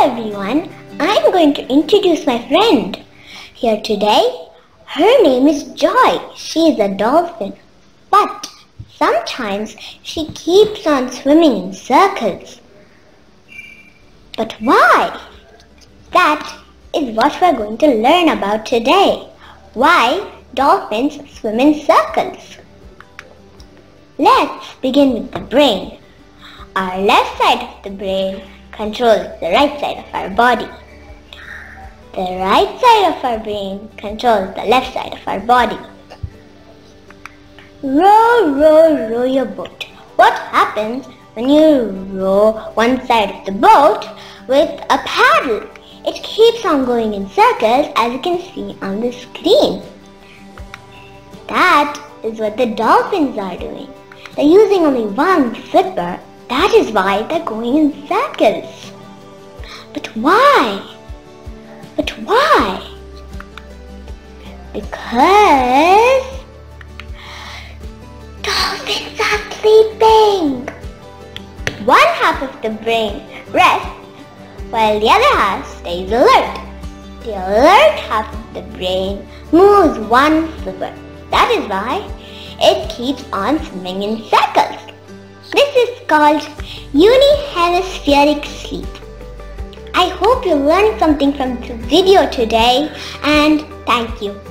everyone, I'm going to introduce my friend. Here today, her name is Joy. She is a dolphin. But sometimes she keeps on swimming in circles. But why? That is what we're going to learn about today. Why dolphins swim in circles. Let's begin with the brain. Our left side of the brain controls the right side of our body. The right side of our brain controls the left side of our body. Row, row, row your boat. What happens when you row one side of the boat with a paddle? It keeps on going in circles as you can see on the screen. That is what the dolphins are doing. They're using only one flipper that is why they're going in circles. But why? But why? Because dolphins are sleeping. One half of the brain rests while the other half stays alert. The alert half of the brain moves one flipper. That is why it keeps on swimming in circles. Called unihemispheric sleep. I hope you learned something from the video today and thank you.